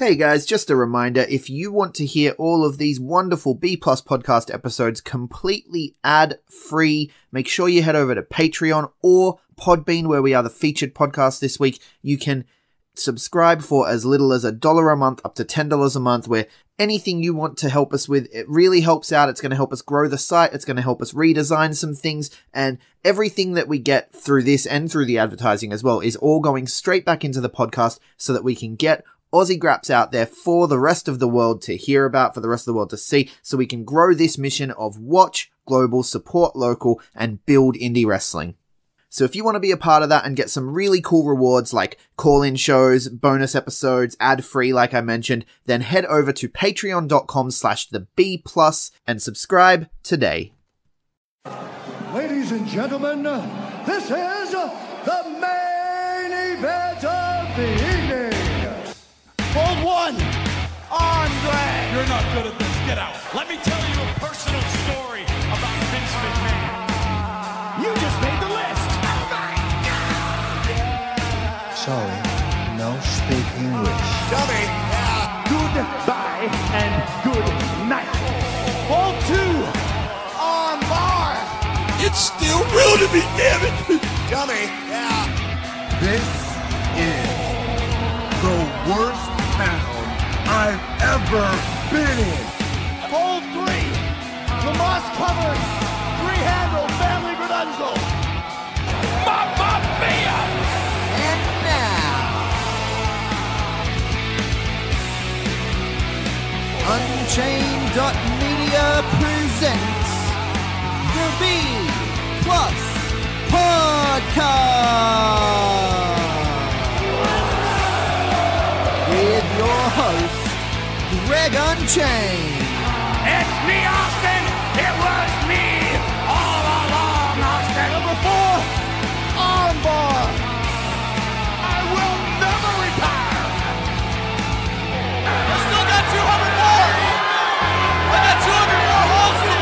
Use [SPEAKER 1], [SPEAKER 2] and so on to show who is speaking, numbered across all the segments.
[SPEAKER 1] Hey guys, just a reminder if you want to hear all of these wonderful B Plus podcast episodes completely ad free, make sure you head over to Patreon or Podbean, where we are the featured podcast this week. You can subscribe for as little as a dollar a month up to $10 a month, where anything you want to help us with, it really helps out. It's going to help us grow the site. It's going to help us redesign some things and everything that we get through this and through the advertising as well is all going straight back into the podcast so that we can get Aussie Grapps out there for the rest of the world to hear about, for the rest of the world to see, so we can grow this mission of watch global, support local, and build indie wrestling. So if you want to be a part of that and get some really cool rewards like call-in shows, bonus episodes, ad-free like I mentioned, then head over to patreon.com slash the B plus and subscribe today.
[SPEAKER 2] Ladies and gentlemen, this is the main event of the
[SPEAKER 3] one. Andre.
[SPEAKER 4] You're not good at this. Get out. Let me tell you a personal story about Vince McMahon.
[SPEAKER 3] You just made the list.
[SPEAKER 5] Sorry, no speak English.
[SPEAKER 3] Dummy. Yeah. Goodbye and good night. Hold two. On bar.
[SPEAKER 4] It's still real to me, damn it.
[SPEAKER 3] Dummy. Yeah.
[SPEAKER 6] This is the worst town I've ever been in.
[SPEAKER 3] Hold three. Lamas covers.
[SPEAKER 5] Greg Unchained.
[SPEAKER 3] It's me, Austin. It was me all along, Austin. Number four, armbar. I will never retire. I still got 200 more. I got 200 more holes to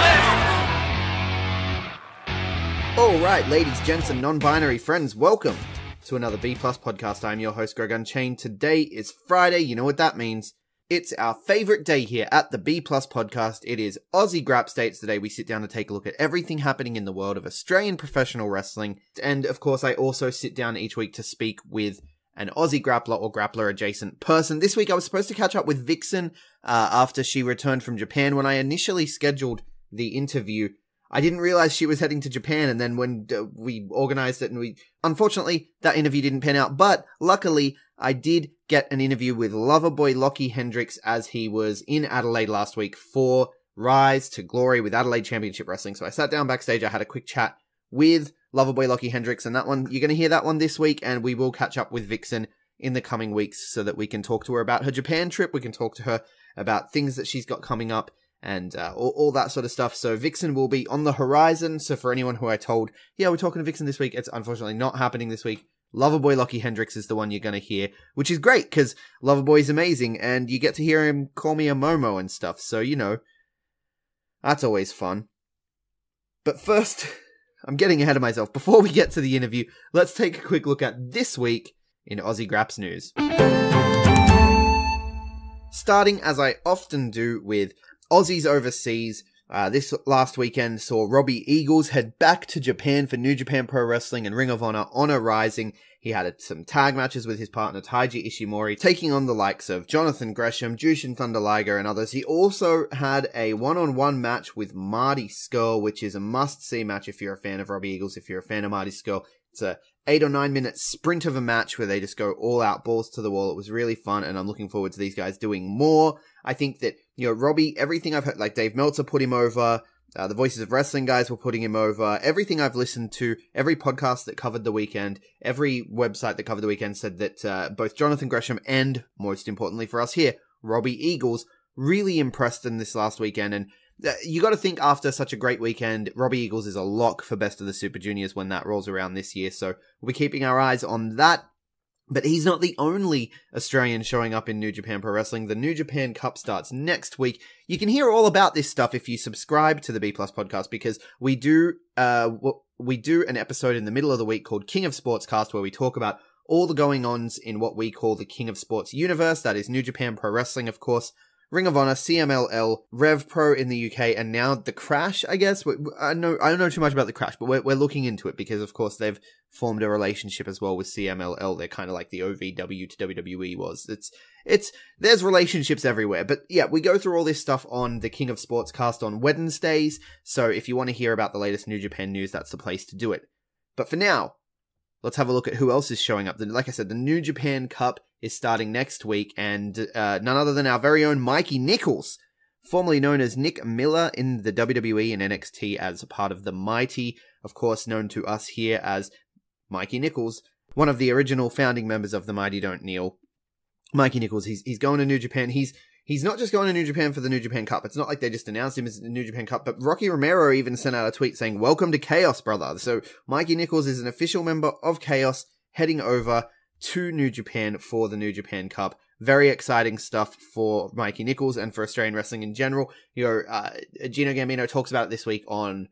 [SPEAKER 3] list.
[SPEAKER 1] All right, ladies, gents, and non-binary friends, welcome to another B Plus podcast. I'm your host, Greg Unchained. Today is Friday. You know what that means. It's our favorite day here at the B Plus podcast. It is Aussie Grap States. Today we sit down to take a look at everything happening in the world of Australian professional wrestling. And of course, I also sit down each week to speak with an Aussie grappler or grappler adjacent person. This week I was supposed to catch up with Vixen uh, after she returned from Japan. When I initially scheduled the interview, I didn't realize she was heading to Japan, and then when uh, we organized it, and we unfortunately that interview didn't pan out. But luckily, I did get an interview with Loverboy Lochy Hendricks as he was in Adelaide last week for Rise to Glory with Adelaide Championship Wrestling. So I sat down backstage, I had a quick chat with Loverboy Lochy Hendricks, and that one you're going to hear that one this week, and we will catch up with Vixen in the coming weeks so that we can talk to her about her Japan trip. We can talk to her about things that she's got coming up and uh, all, all that sort of stuff. So Vixen will be on the horizon. So for anyone who I told, yeah, we're talking to Vixen this week, it's unfortunately not happening this week. Loverboy Lochy Hendricks is the one you're going to hear, which is great because Loverboy's amazing and you get to hear him call me a Momo and stuff. So, you know, that's always fun. But first, I'm getting ahead of myself. Before we get to the interview, let's take a quick look at this week in Aussie Grapps news. Starting as I often do with Aussies overseas. Uh, this last weekend saw Robbie Eagles head back to Japan for New Japan Pro Wrestling and Ring of Honor Honor Rising. He had some tag matches with his partner Taiji Ishimori, taking on the likes of Jonathan Gresham, Jushin Thunder Liger, and others. He also had a one-on-one match with Marty Scurll, which is a must-see match if you're a fan of Robbie Eagles, if you're a fan of Marty Scurll. It's a eight or nine minute sprint of a match where they just go all out, balls to the wall. It was really fun, and I'm looking forward to these guys doing more. I think that you know Robbie, everything I've heard, like Dave Meltzer put him over. Uh, the Voices of Wrestling guys were putting him over. Everything I've listened to, every podcast that covered the weekend, every website that covered the weekend said that uh, both Jonathan Gresham and, most importantly for us here, Robbie Eagles really impressed in this last weekend. And uh, you got to think after such a great weekend, Robbie Eagles is a lock for Best of the Super Juniors when that rolls around this year. So we'll be keeping our eyes on that. But he's not the only Australian showing up in New Japan Pro Wrestling. The New Japan Cup starts next week. You can hear all about this stuff if you subscribe to the B Plus podcast because we do uh we do an episode in the middle of the week called King of Sports Cast where we talk about all the going ons in what we call the King of Sports universe. That is New Japan Pro Wrestling, of course, Ring of Honor, CMLL, Rev Pro in the UK, and now the Crash. I guess I know I don't know too much about the Crash, but we're we're looking into it because, of course, they've formed a relationship as well with CMLL. They're kind of like the OVW to WWE was. It's it's there's relationships everywhere. But yeah, we go through all this stuff on the King of Sports cast on Wednesdays. So if you want to hear about the latest New Japan news, that's the place to do it. But for now, let's have a look at who else is showing up. Like I said, the New Japan Cup is starting next week, and uh, none other than our very own Mikey Nicholls, formerly known as Nick Miller in the WWE and NXT as a part of the Mighty, of course, known to us here as Mikey Nicholls, one of the original founding members of the Mighty Don't Kneel. Mikey Nicholls, he's he's going to New Japan. He's he's not just going to New Japan for the New Japan Cup. It's not like they just announced him as the New Japan Cup, but Rocky Romero even sent out a tweet saying, "Welcome to Chaos, brother." So Mikey Nicholls is an official member of Chaos, heading over to New Japan for the New Japan Cup. Very exciting stuff for Mikey Nicholls and for Australian wrestling in general. You know, uh, Gino Gambino talks about it this week on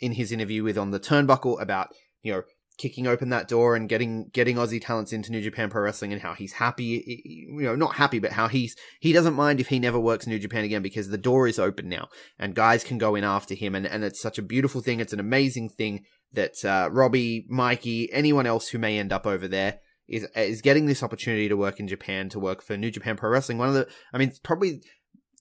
[SPEAKER 1] in his interview with on the Turnbuckle about you know kicking open that door and getting getting Aussie talents into New Japan Pro Wrestling and how he's happy, you know, not happy, but how he's he doesn't mind if he never works New Japan again because the door is open now and guys can go in after him and and it's such a beautiful thing. It's an amazing thing that uh, Robbie, Mikey, anyone else who may end up over there is is getting this opportunity to work in Japan to work for New Japan Pro Wrestling. One of the, I mean, probably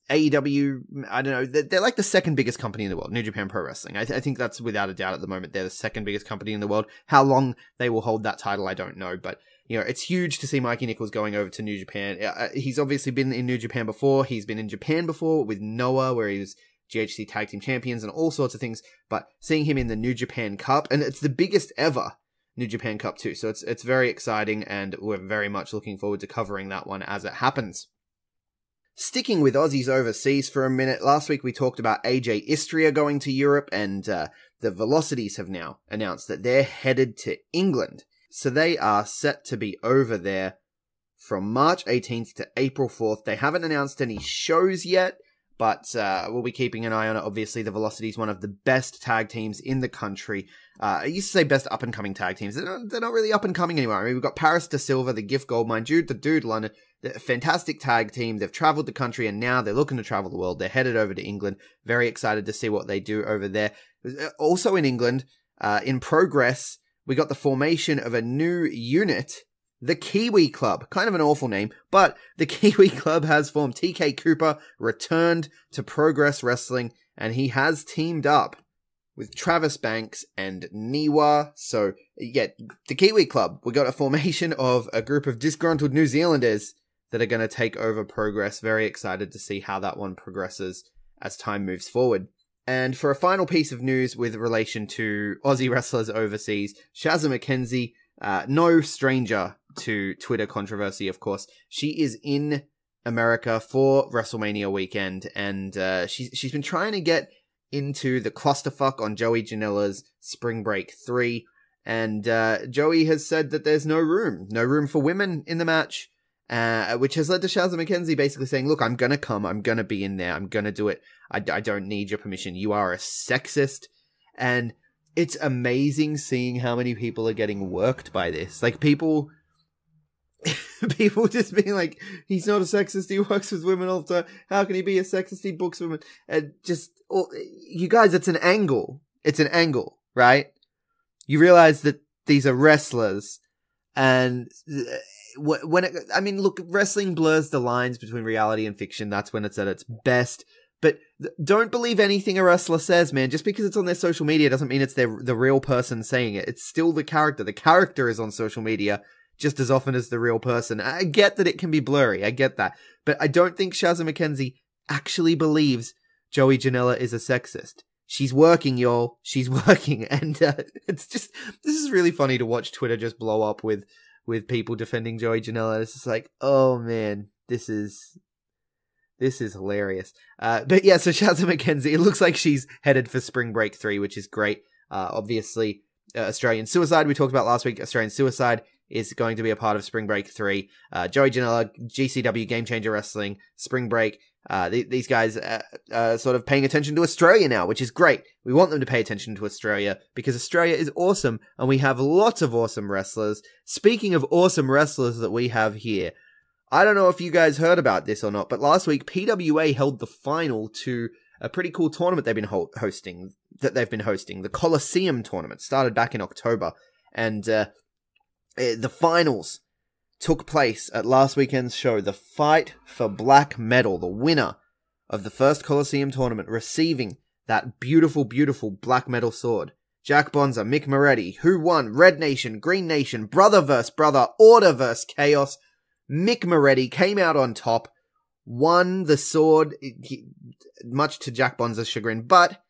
[SPEAKER 1] AEW, I don't know, they're, they're like the second biggest company in the world, New Japan Pro Wrestling. I, th- I think that's without a doubt at the moment. They're the second biggest company in the world. How long they will hold that title, I don't know. But, you know, it's huge to see Mikey Nicholls going over to New Japan. Uh, he's obviously been in New Japan before. He's been in Japan before with Noah, where he was GHC Tag Team Champions and all sorts of things. But seeing him in the New Japan Cup, and it's the biggest ever New Japan Cup too. So it's it's very exciting, and we're very much looking forward to covering that one as it happens. Sticking with Aussies overseas for a minute, last week we talked about AJ Istria going to Europe, and uh, the Velocities have now announced that they're headed to England. So they are set to be over there from March 18th to April 4th. They haven't announced any shows yet, but uh, we'll be keeping an eye on it. Obviously, the Velocity is one of the best tag teams in the country. Uh, I used to say best up and coming tag teams. They're not, they're not really up and coming anymore. I mean, we've got Paris de Silva, the Gift Gold Mine, Jude the Dude London, fantastic tag team. They've traveled the country and now they're looking to travel the world. They're headed over to England. Very excited to see what they do over there. Also in England, uh, in progress, we got the formation of a new unit the Kiwi Club. Kind of an awful name, but the Kiwi Club has formed. TK Cooper returned to Progress Wrestling and he has teamed up with Travis Banks and Niwa. So, yeah, the Kiwi Club. We got a formation of a group of disgruntled New Zealanders that are going to take over Progress. Very excited to see how that one progresses as time moves forward. And for a final piece of news with relation to Aussie wrestlers overseas, Shazza McKenzie, uh, no stranger to Twitter controversy, of course. She is in America for WrestleMania weekend, and uh, she's she's been trying to get into the clusterfuck on Joey Janela's Spring Break 3. And uh, Joey has said that there's no room, no room for women in the match, uh, which has led to Shazza McKenzie basically saying, Look, I'm going to come, I'm going to be in there, I'm going to do it. I, I don't need your permission. You are a sexist. And it's amazing seeing how many people are getting worked by this. Like, people. people just being like, he's not a sexist, he works with women all the time. How can he be a sexist? He books women. And just, you guys, it's an angle. It's an angle, right? You realize that these are wrestlers, and when it, I mean, look, wrestling blurs the lines between reality and fiction. That's when it's at its best. But don't believe anything a wrestler says, man. Just because it's on their social media doesn't mean it's their the real person saying it. It's still the character. The character is on social media just as often as the real person. I get that it can be blurry. I get that. But I don't think Shazza McKenzie actually believes Joey Janela is a sexist. She's working, y'all. She's working. And uh, it's just, this is really funny to watch Twitter just blow up with, with people defending Joey Janela. It's just like, oh man, this is, this is hilarious. Uh, but yeah, so Shazza McKenzie, it looks like she's headed for Spring Break 3, which is great. Uh, obviously, uh, Australian Suicide, we talked about last week. Australian Suicide is going to be a part of Spring Break 3. Uh, Joey Janela, GCW Game Changer Wrestling, Spring Break. Uh, th- these guys are, are sort of paying attention to Australia now, which is great. We want them to pay attention to Australia because Australia is awesome and we have lots of awesome wrestlers. Speaking of awesome wrestlers that we have here, I don't know if you guys heard about this or not, but last week PWA held the final to a pretty cool tournament they've been ho- hosting that they've been hosting the Colosseum tournament started back in October and uh, eh, the finals took place at last weekend's show the fight for black metal the winner of the first Colosseum tournament receiving that beautiful beautiful black metal sword Jack Bonza, Mick Moretti, who won? Red Nation, Green Nation, Brother versus Brother, Order versus Chaos. Mick Moretti came out on top, won the sword, much to Jack Bonza's chagrin, but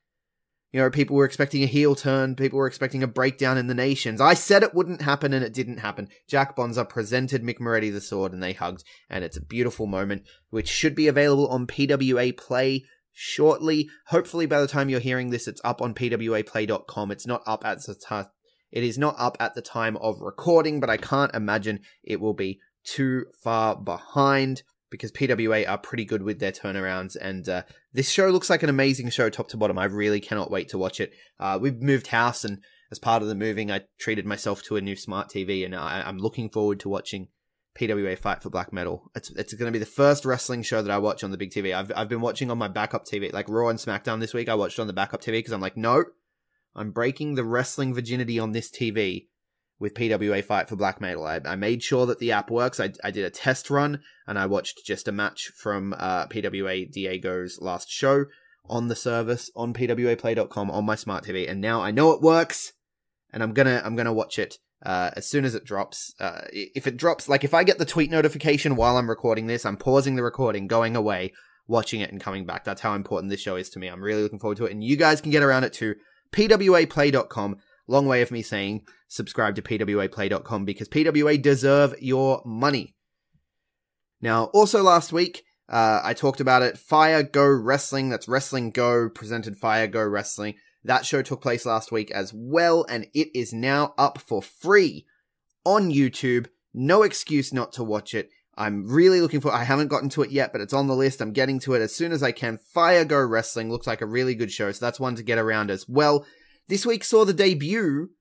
[SPEAKER 1] you know, people were expecting a heel turn. People were expecting a breakdown in the nations. I said it wouldn't happen and it didn't happen. Jack Bonza presented Mick Moretti the sword and they hugged and it's a beautiful moment which should be available on PWA Play shortly. Hopefully by the time you're hearing this it's up on pwaplay.com. It's not up at the time it is not up at the time of recording, but I can't imagine it will be too far behind because PWA are pretty good with their turnarounds. And uh, this show looks like an amazing show, top to bottom. I really cannot wait to watch it. Uh, we've moved house, and as part of the moving, I treated myself to a new smart TV, and I, I'm looking forward to watching PWA Fight for Black Metal. It's it's going to be the first wrestling show that I watch on the big TV. I've I've been watching on my backup TV, like Raw and SmackDown this week. I watched on the backup TV because I'm like, no, I'm breaking the wrestling virginity on this TV with PWA Fight for Black Metal. I, I made sure that the app works. I, I did a test run and I watched just a match from uh, PWA Diego's last show on the service on pwaplay.com on my smart TV, and now I know it works, and I'm gonna I'm gonna watch it uh, as soon as it drops. Uh, if it drops, like if I get the tweet notification while I'm recording this, I'm pausing the recording, going away, watching it, and coming back. That's how important this show is to me. I'm really looking forward to it, and you guys can get around it too. pwaplay.com. Long way of me saying subscribe to pwaplay.com because PWA deserve your money. Now, also last week, uh, I talked about it. Fire Go Wrestling, that's Wrestling Go, presented Fire Go Wrestling. That show took place last week as well, and it is now up for free on YouTube. No excuse not to watch it. I'm really looking for I haven't gotten to it yet, but it's on the list. I'm getting to it as soon as I can. Fire Go Wrestling looks like a really good show, so that's one to get around as well. This week saw the debut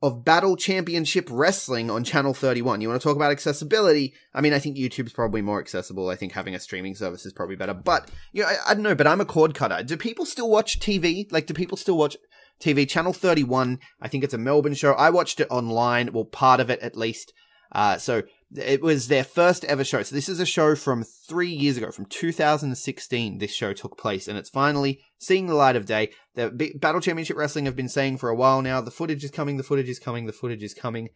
[SPEAKER 1] of Battle Championship Wrestling on Channel 31. You want to talk about accessibility? I mean, I think YouTube's probably more accessible. I think having a streaming service is probably better. But, you know, I, I don't know, but I'm a cord cutter. Do people still watch TV? Like, do people still watch TV? Channel 31, I think it's a Melbourne show. I watched it online, well, part of it at least. Uh, so it was their first ever show. So this is a show from three years ago, from 2016. This show took place, and it's finally seeing the light of day. The B- Battle Championship Wrestling have been saying for a while now, the footage is coming, the footage is coming, the footage is coming,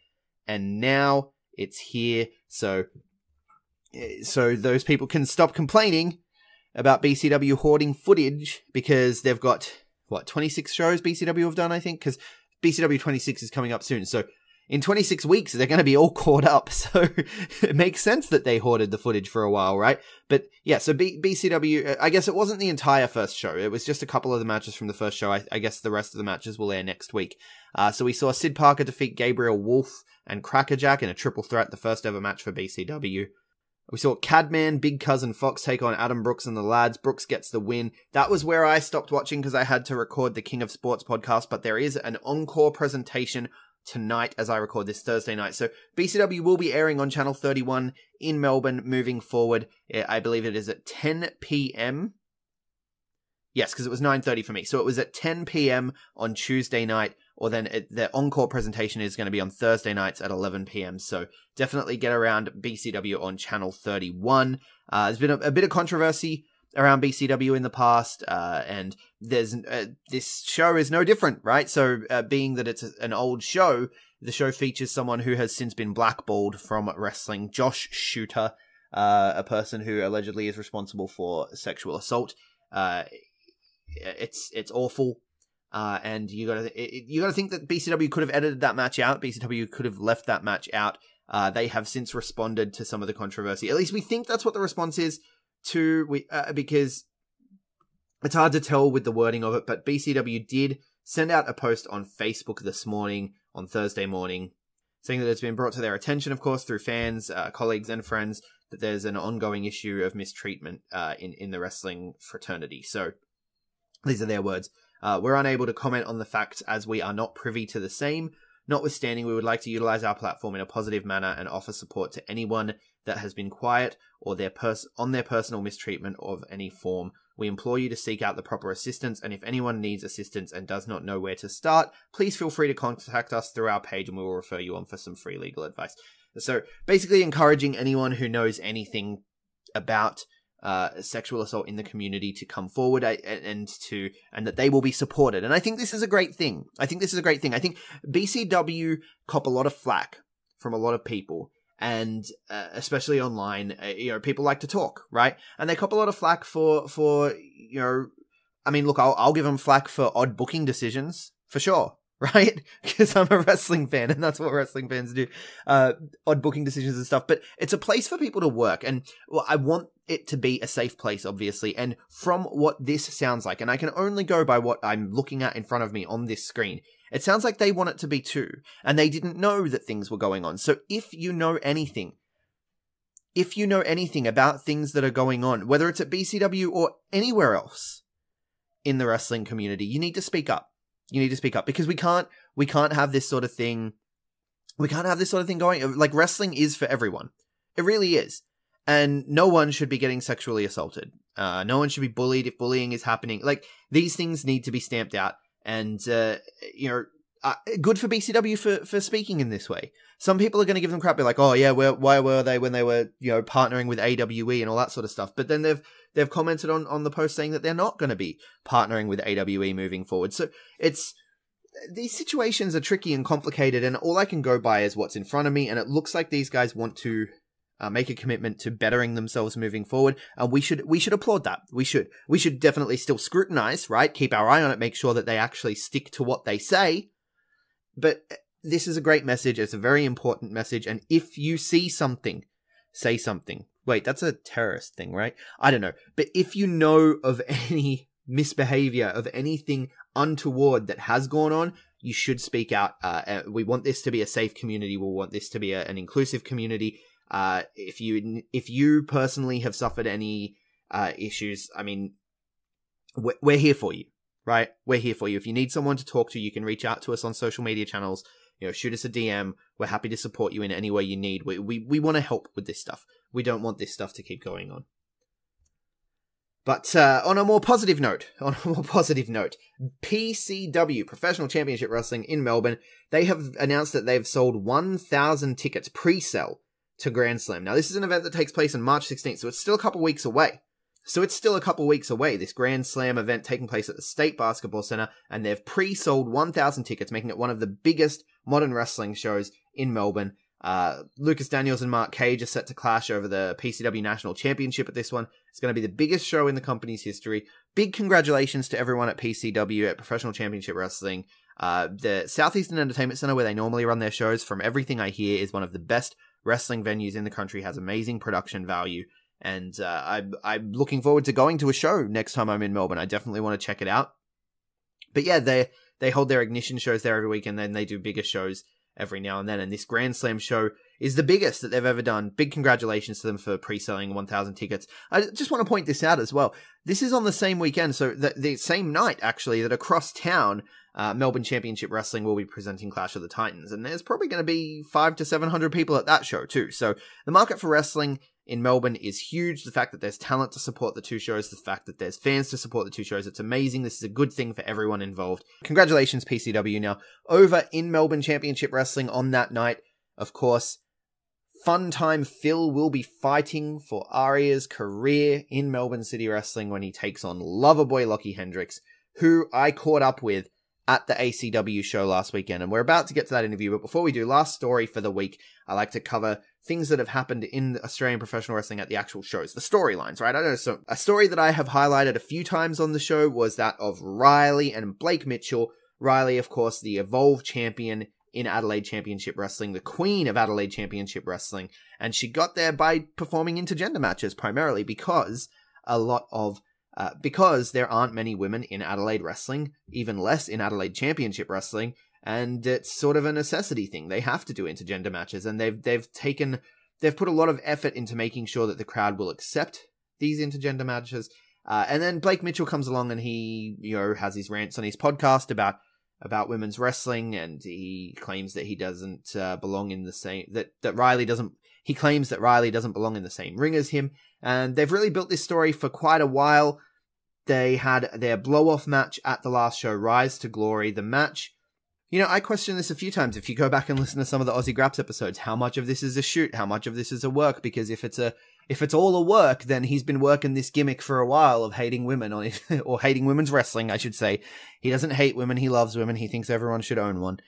[SPEAKER 1] and now it's here. So, eh, so those people can stop complaining about BCW hoarding footage because they've got what 26 shows BCW have done, I think, because BCW 26 is coming up soon. So in 26 weeks, they're going to be all caught up. So it makes sense that they hoarded the footage for a while, right? But yeah, so B- BCW, uh, I guess it wasn't the entire first show. It was just a couple of the matches from the first show. I, I guess the rest of the matches will air next week. Uh, so we saw Sid Parker defeat Gabriel Wolf and Crackerjack in a triple threat, the first ever match for BCW. We saw Cadman, Big Cousin Fox take on Adam Brooks and the lads. Brooks gets the win. That was where I stopped watching because I had to record the King of Sports podcast, but there is an encore presentation tonight as I record this Thursday night. So BCW will be airing on Channel 31 in Melbourne moving forward. Eh, I believe it is at 10 p.m. Yes, because it was 9:30 for me. So it was at 10 p.m. on Tuesday night or then it, the encore presentation is going to be on Thursday nights at 11 p.m. So definitely get around BCW on Channel 31. Uh, there's been a, a bit of controversy around BCW in the past, uh, and there's uh, this show is no different, right? So, uh, being that it's an old show, the show features someone who has since been blackballed from wrestling, Josh Shooter, uh, a person who allegedly is responsible for sexual assault. Uh, it's it's awful. Uh, and you gotta you gotta think that BCW could have edited that match out. BCW could have left that match out. They have since responded to some of the controversy. At least we think that's what the response is to we uh, because it's hard to tell with the wording of it. But BCW did send out a post on Facebook this morning on Thursday morning saying that it's been brought to their attention, of course, through fans, uh, colleagues, and friends that there's an ongoing issue of mistreatment uh, in in the wrestling fraternity. So these are their words. Uh, we're unable to comment on the facts as we are not privy to the same. Notwithstanding, we would like to utilize our platform in a positive manner and offer support to anyone that has been quiet or their on their personal mistreatment of any form. We implore you to seek out the proper assistance, and if anyone needs assistance and does not know where to start, please feel free to contact us through our page and we will refer you on for some free legal advice. So, basically, encouraging anyone who knows anything about uh, sexual assault in the community to come forward and to and that they will be supported. And I think this is a great thing. I think this is a great thing. I think BCW cop a lot of flack from a lot of people. And uh, especially online, uh, you know, people like to talk, right? And they cop a lot of flack for, for you know, I mean, look, I'll, I'll give them flack for odd booking decisions for sure, right? Because I'm a wrestling fan and that's what wrestling fans do. Uh, odd booking decisions and stuff. But it's a place for people to work. And well, I want it to be a safe place, obviously. And from what this sounds like, and I can only go by what I'm looking at in front of me on this screen, it sounds like they want it to be too. And they didn't know that things were going on. So if you know anything, if you know anything about things that are going on, whether it's at BCW or anywhere else in the wrestling community, you need to speak up. You need to speak up because we can't we can't have this sort of thing. We can't have this sort of thing going. Like wrestling is for everyone. It really is. And no one should be getting sexually assaulted. Uh, no one should be bullied if bullying is happening. Like these things need to be stamped out. And uh, you know, uh, good for BCW for for speaking in this way. Some people are going to give them crap, be like, "Oh yeah, where, why were they when they were you know partnering with AWE and all that sort of stuff?" But then they've they've commented on on the post saying that they're not going to be partnering with AWE moving forward. So it's these situations are tricky and complicated, and all I can go by is what's in front of me. And it looks like these guys want to uh, make a commitment to bettering themselves moving forward, and we should we should applaud that. We should we should definitely still scrutinize, right? Keep our eye on it, make sure that they actually stick to what they say. But this is a great message. It's a very important message, and if you see something, say something. Wait, that's a terrorist thing, right? I don't know. But if you know of any misbehavior, of anything untoward that has gone on, you should speak out. Uh, uh, we want this to be a safe community. We want this to be a, an inclusive community. Uh, if you if you personally have suffered any uh, issues, I mean, we're, we're here for you, right? We're here for you. If you need someone to talk to, you can reach out to us on social media channels. You know, shoot us a DM. We're happy to support you in any way you need. We we, we want to help with this stuff. We don't want this stuff to keep going on. But uh, on a more positive note, on a more positive note, PCW Professional Championship Wrestling in Melbourne, they have announced that they've sold 1,000 tickets pre-sale to Grand Slam. Now, this is an event that takes place on March 16th, so it's still a couple weeks away. So it's still a couple weeks away, this Grand Slam event taking place at the State Basketball Center, and they've pre-sold 1,000 tickets, making it one of the biggest modern wrestling shows in Melbourne. Uh, Lucas Daniels and Mark Cage are set to clash over the PCW National Championship at this one. It's going to be the biggest show in the company's history. Big congratulations to everyone at PCW at Professional Championship Wrestling. Uh, the Southeastern Entertainment Center, where they normally run their shows, from everything I hear, is one of the best wrestling venues in the country. Has amazing production value, and uh, I'm I'm looking forward to going to a show next time I'm in Melbourne. I definitely want to check it out. But yeah, they they hold their ignition shows there every week, and then they do bigger shows every now and then. And this Grand Slam show is the biggest that they've ever done. Big congratulations to them for pre-selling 1,000 tickets. I just want to point this out as well. This is on the same weekend, so the, the same night actually that across town, uh, Melbourne Championship Wrestling will be presenting Clash of the Titans, and there's probably going to be five to seven hundred people at that show too. So the market for wrestling in Melbourne is huge. The fact that there's talent to support the two shows, the fact that there's fans to support the two shows, it's amazing. This is a good thing for everyone involved. Congratulations, PCW. Now, over in Melbourne Championship Wrestling on that night, of course, Fun Time Phil will be fighting for Aria's career in Melbourne City Wrestling when he takes on Loverboy Lochy Hendricks, who I caught up with at the ACW show last weekend. And we're about to get to that interview, but before we do, last story for the week, I like to cover things that have happened in Australian professional wrestling at the actual shows, the storylines, right? I know so a story that I have highlighted a few times on the show was that of Riley and Blake Mitchell. Riley, of course, the Evolve champion in Adelaide Championship Wrestling, the queen of Adelaide Championship Wrestling, and she got there by performing intergender matches primarily because a lot of uh, because there aren't many women in Adelaide wrestling, even less in Adelaide Championship Wrestling, and it's sort of a necessity thing. They have to do intergender matches, and they've they've taken they've put a lot of effort into making sure that the crowd will accept these intergender matches. Uh, and then Blake Mitchell comes along and he you know has his rants on his podcast about about women's wrestling, and he claims that he doesn't uh, belong in the same that that Riley doesn't. He claims that Riley doesn't belong in the same ring as him, and they've really built this story for quite a while. They had their blow off match at the last show, Rise to Glory. The match you know, I question this a few times. If you go back and listen to some of the Aussie Grapps episodes, how much of this is a shoot? How much of this is a work? Because if it's a if it's all a work, then he's been working this gimmick for a while of hating women it, or hating women's wrestling, I should say. He doesn't hate women; he loves women. He thinks everyone should own one.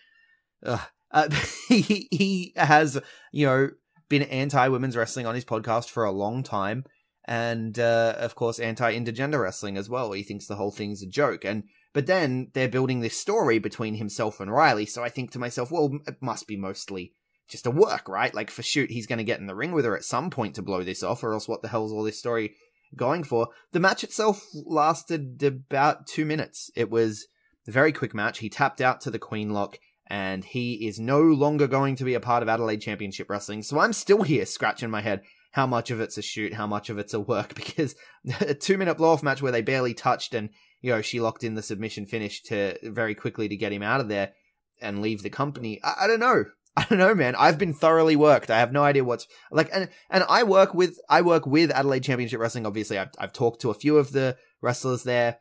[SPEAKER 1] Uh, he he has you know been anti women's wrestling on his podcast for a long time, and uh, of course anti intergender wrestling as well. He thinks the whole thing's a joke, and but then they're building this story between himself and Riley. So I think to myself, well, it must be mostly just a work, right? Like for shoot, he's going to get in the ring with her at some point to blow this off, or else what the hell's all this story going for? The match itself lasted about two minutes. It was a very quick match. He tapped out to the Queen Lock, and he is no longer going to be a part of Adelaide Championship Wrestling. So I'm still here scratching my head how much of it's a shoot, how much of it's a work, because a two minute blow off match where they barely touched and you know, she locked in the submission finish to very quickly to get him out of there and leave the company. I, I don't know. I don't know, man. I've been thoroughly worked. I have no idea what's like, and and I work with I work with Adelaide Championship Wrestling. Obviously, I've I've talked to a few of the wrestlers there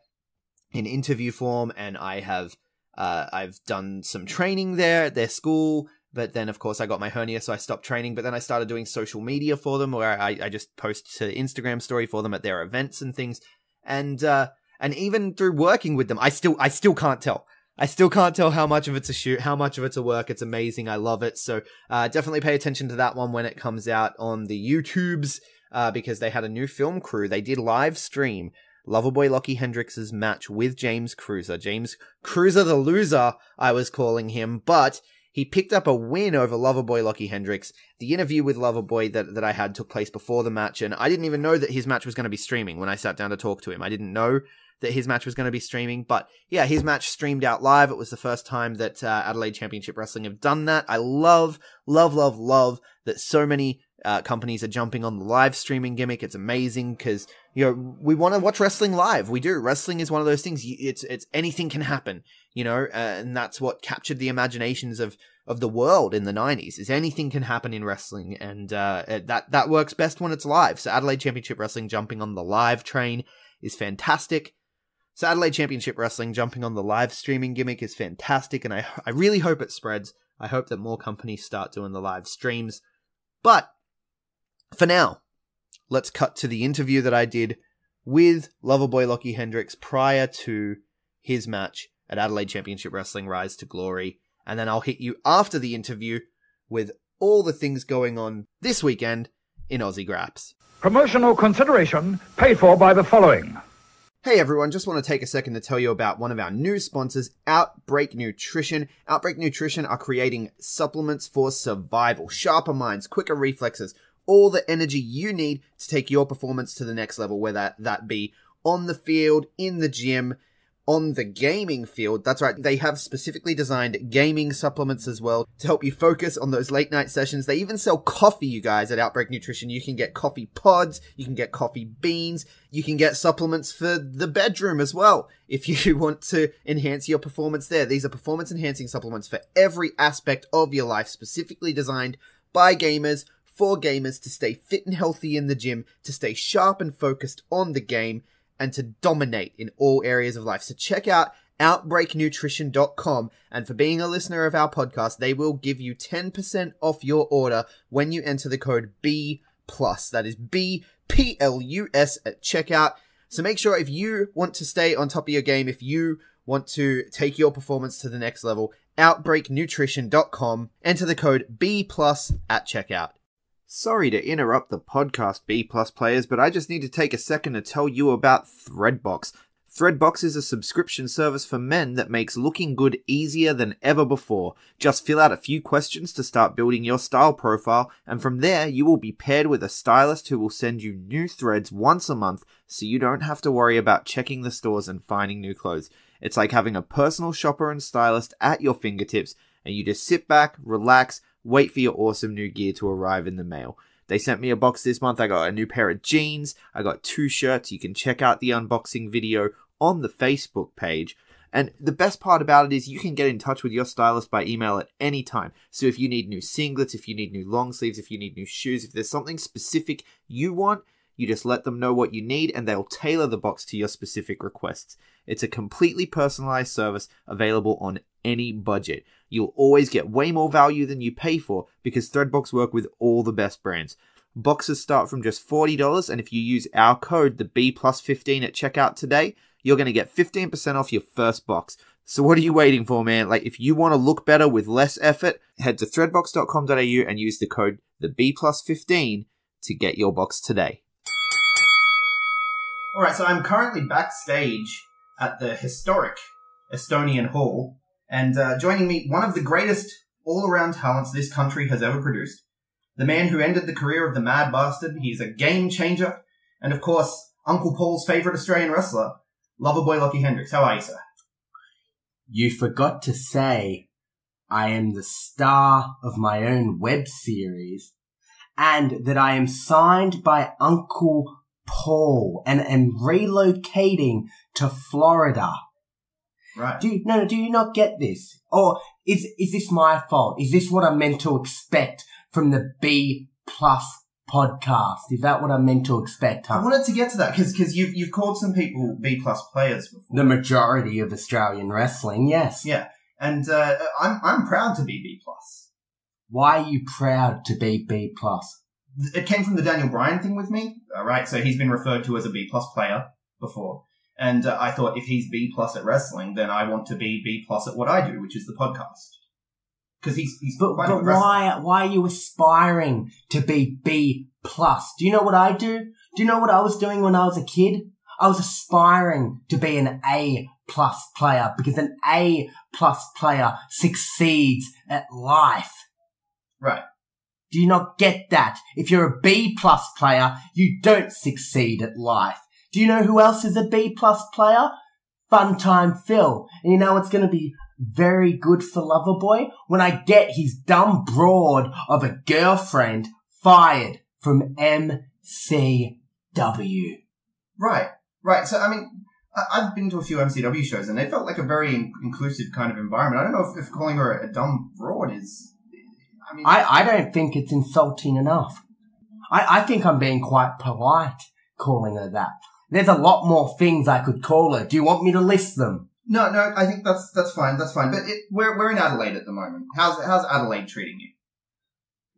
[SPEAKER 1] in interview form, and I have uh, I've done some training there at their school. But then, of course, I got my hernia, so I stopped training. But then I started doing social media for them, where I, I just post to Instagram story for them at their events and things. And uh, and even through working with them, I still I still can't tell. I still can't tell how much of it's a shoot, how much of it's a work. It's amazing. I love it. So uh, definitely pay attention to that one when it comes out on the YouTubes uh, because they had a new film crew. They did live stream Loverboy Lochy Hendricks's match with James Cruiser. James Cruiser the loser, I was calling him, but he picked up a win over Loverboy Lochy Hendricks. The interview with Loverboy that, that I had took place before the match, and I didn't even know that his match was going to be streaming when I sat down to talk to him. I didn't know that his match was going to be streaming. But yeah, his match streamed out live. It was the first time that uh, Adelaide Championship Wrestling have done that. I love, love, love, love that so many uh, companies are jumping on the live streaming gimmick. It's amazing because you know we want to watch wrestling live. We do. Wrestling is one of those things. It's it's anything can happen. You know, uh, and that's what captured the imaginations of of the world in the 90s is anything can happen in wrestling and uh, that that works best when it's live so adelaide championship wrestling jumping on the live train is fantastic so Adelaide Championship Wrestling jumping on the live streaming gimmick is fantastic, and I I really hope it spreads. I hope that more companies start doing the live streams. But for now, let's cut to the interview that I did with Loverboy Lochy Hendricks prior to his match at Adelaide Championship Wrestling Rise to Glory, and then I'll hit you after the interview with all the things going on this weekend in Aussie Grapps.
[SPEAKER 7] Promotional consideration paid for by the following.
[SPEAKER 1] Hey everyone, just want to take a second to tell you about one of our new sponsors, Outbreak Nutrition. Outbreak Nutrition are creating supplements for survival, sharper minds, quicker reflexes, all the energy you need to take your performance to the next level, whether that be on the field, in the gym, on the gaming field. That's right, they have specifically designed gaming supplements as well to help you focus on those late night sessions. They even sell coffee, you guys, at Outbreak Nutrition. You can get coffee pods, you can get coffee beans, you can get supplements for the bedroom as well if you want to enhance your performance there. These are performance enhancing supplements for every aspect of your life, specifically designed by gamers for gamers to stay fit and healthy in the gym, to stay sharp and focused on the game and to dominate in all areas of life. So check out outbreaknutrition.com and for being a listener of our podcast, they will give you 10% off your order when you enter the code B plus. That is B P L U S at checkout. So make sure if you want to stay on top of your game, if you want to take your performance to the next level, outbreaknutrition.com, enter the code B plus at checkout. Sorry to interrupt the podcast, B Plus players, but I just need to take a second to tell you about Threadbox. Threadbox is a subscription service for men that makes looking good easier than ever before. Just fill out a few questions to start building your style profile, and from there, you will be paired with a stylist who will send you new threads once a month so you don't have to worry about checking the stores and finding new clothes. It's like having a personal shopper and stylist at your fingertips, and you just sit back, relax, wait for your awesome new gear to arrive in the mail. They sent me a box this month. I got a new pair of jeans. I got two shirts. You can check out the unboxing video on the Facebook page. And the best part about it is you can get in touch with your stylist by email at any time. So if you need new singlets, if you need new long sleeves, if you need new shoes, if there's something specific you want, you just let them know what you need and they'll tailor the box to your specific requests. It's a completely personalized service available on any budget. You'll always get way more value than you pay for because Threadbox work with all the best brands. Boxes start from just $40 and if you use our code the B plus 15 at checkout today, you're going to get 15% off your first box. So what are you waiting for, man? Like if you want to look better with less effort, head to threadbox.com.au and use the code the B plus 15 to get your box today. All right, so I'm currently backstage at the historic Estonian Hall, and uh, joining me, one of the greatest all-around talents this country has ever produced. The man who ended the career of the Mad Bastard. He's a game changer, and of course, Uncle Paul's favorite Australian wrestler, Loverboy Lochy Hendricks. How are you, sir?
[SPEAKER 8] You forgot to say I am the star of my own web series and that I am signed by Uncle Paul and am relocating to Florida.
[SPEAKER 1] Right.
[SPEAKER 8] Do you, no, do you not get this? Or is, is this my fault? Is this what I'm meant to expect from the B plus podcast? Is that what I'm meant to expect?
[SPEAKER 1] I wanted to get to that because because you've you've called some people B plus players before.
[SPEAKER 8] The majority of Australian wrestling, yes.
[SPEAKER 1] Yeah, and uh, I'm I'm proud to be B plus.
[SPEAKER 8] Why are you proud to be B plus?
[SPEAKER 1] It came from the Daniel Bryan thing with me. All right, so he's been referred to as a B plus player before, and uh, I thought if he's B plus at wrestling, then I want to be B plus at what I do, which is the podcast. Because he's he's
[SPEAKER 8] But, but why why are you aspiring to be B plus? Do you know what I do? Do you know what I was doing when I was a kid? I was aspiring to be an A plus player because an A plus player succeeds at life.
[SPEAKER 1] Right.
[SPEAKER 8] Do you not get that? If you're a B plus player, you don't succeed at life. Do you know who else is a B plus player? Funtime Phil. And you know it's going to be very good for Loverboy? When I get his dumb broad of a girlfriend fired from MCW.
[SPEAKER 1] Right, right. So, I mean, I've been to a few MCW shows, and they felt like a very in- inclusive kind of environment. I don't know if, if calling her a dumb broad is. I mean,
[SPEAKER 8] I, I don't think it's insulting enough. I, I think I'm being quite polite calling her that. There's a lot more things I could call her. Do you want me to list them?
[SPEAKER 1] no, no. I think that's that's fine. That's fine. But it, we're we're in Adelaide at the moment. How's how's Adelaide treating you?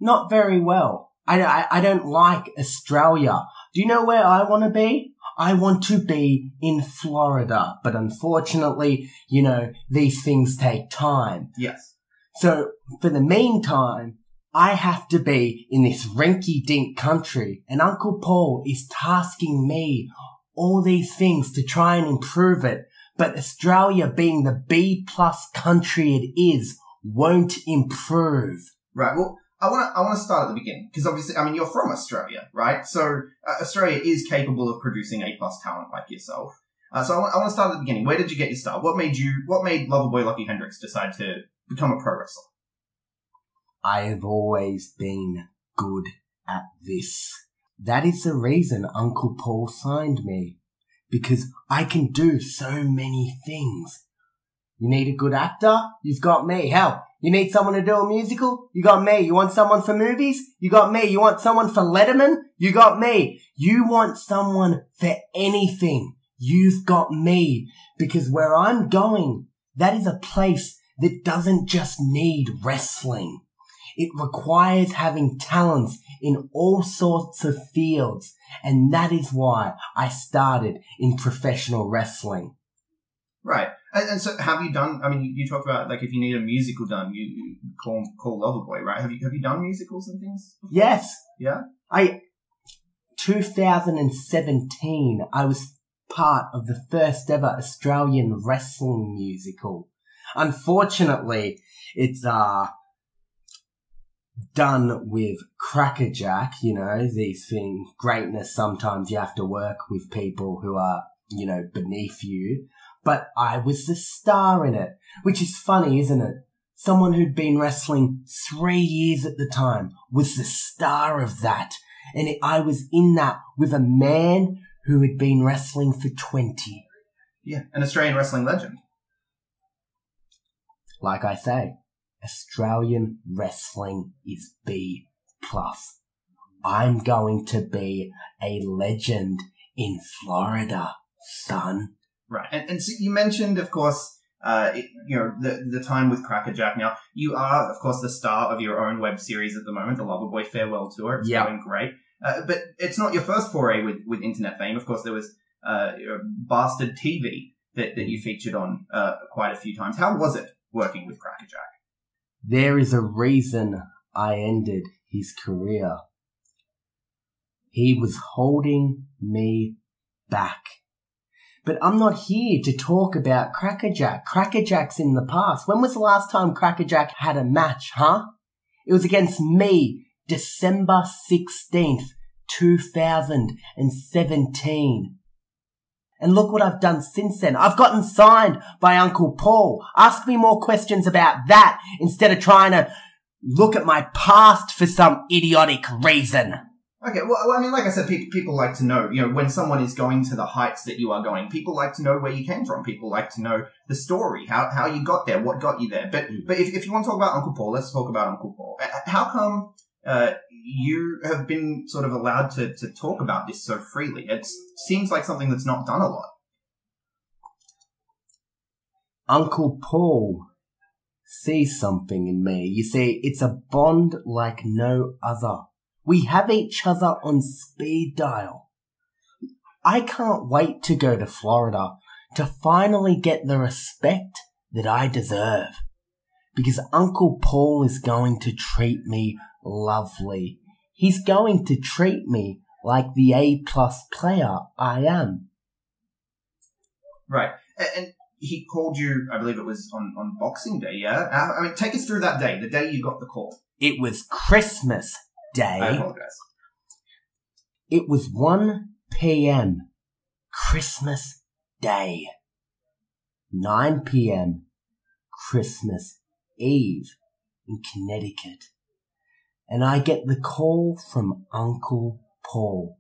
[SPEAKER 8] Not very well. I, I, I don't like Australia. Do you know where I want to be? I want to be in Florida. But unfortunately, you know, these things take time.
[SPEAKER 1] Yes.
[SPEAKER 8] So for the meantime, I have to be in this rinky dink country and Uncle Paul is tasking me all these things to try and improve it. But Australia being the B plus country it is won't improve.
[SPEAKER 1] Right. Well, I want to I want to start at the beginning because obviously, I mean, you're from Australia, right? So uh, Australia is capable of producing A plus talent like yourself. Uh, so I want, I want to start at the beginning. Where did you get your start? What made you? What made Loverboy Lochy Hendricks decide to become a pro wrestler?
[SPEAKER 8] I have always been good at this. That is the reason Uncle Paul signed me. Because I can do so many things. You need a good actor? You've got me. Hell, you need someone to do a musical? You got me. You want someone for movies? You got me. You want someone for Letterman? You got me. You want someone for anything? You've got me. Because where I'm going, that is a place that doesn't just need wrestling. It requires having talents in all sorts of fields. And that is why I started in professional wrestling.
[SPEAKER 1] Right. And, and so, have you done? I mean, you, talked about like if you need a musical done, you, you call call Loverboy, right? Have you have you done musicals and things? before?
[SPEAKER 8] Yes,
[SPEAKER 1] Yeah.
[SPEAKER 8] I, 2017, I was part of the first ever Australian wrestling musical. Unfortunately, it's, uh, done with crackerjack, you know, these things, greatness, sometimes you have to work with people who are, you know, beneath you. but I was the star in it, which is funny, isn't it? Someone who'd been wrestling three years at the time was the star of that. And it, I was in that with a man who had been wrestling for 20.
[SPEAKER 1] Yeah, an Australian wrestling legend.
[SPEAKER 8] Like I say, Australian wrestling is B plus. I'm going to be a legend in Florida, son.
[SPEAKER 1] Right, and, and so you mentioned, of course, uh, it- you know, the the time with Crackerjack. Now, you are, of course, the star of your own web series at the moment, the Loverboy Farewell Tour. It's
[SPEAKER 8] Yeah.
[SPEAKER 1] going great, uh, but it's not your first foray with with internet fame. Of course, there was uh, Bastard TV that that you featured on uh, quite a few times. How was it working with Crackerjack?
[SPEAKER 8] There is a reason I ended his career. He was holding me back. But I'm not here to talk about Crackerjack. Crackerjack's in the past. When was the last time Crackerjack had a match, huh? It was against me, December 16th, 2017. And look what I've done since then. I've gotten signed by Uncle Paul. Ask me more questions about that instead of trying to look at my past for some idiotic reason.
[SPEAKER 1] Okay, well, I mean, like I said, pe- people like to know, you know, when someone is going to the heights that you are going, people like to know where you came from. People like to know the story, how, how you got there, what got you there. But, but if, if you want to talk about Uncle Paul, let's talk about Uncle Paul. Uh, How come, uh, you have been sort of allowed to, to talk about this so freely? It seems like something that's not done a lot.
[SPEAKER 8] Uncle Paul sees something in me. You see, it's a bond like no other. We have each other on speed dial. I can't wait to go to Florida to finally get the respect that I deserve. Because Uncle Paul is going to treat me lovely. He's going to treat me like the A plus player I am.
[SPEAKER 1] Right. And he called you, I believe it was on, on Boxing Day, yeah? I mean, take us through that day, the day you got the call.
[SPEAKER 8] It was Christmas Day.
[SPEAKER 1] I apologize.
[SPEAKER 8] It was 1 p.m. Christmas Day. 9 p.m. Christmas Eve in Connecticut. And I get the call from Uncle Paul.